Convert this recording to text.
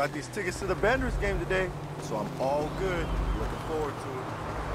got these tickets to the Banders game today, so I'm all good. Looking forward to it.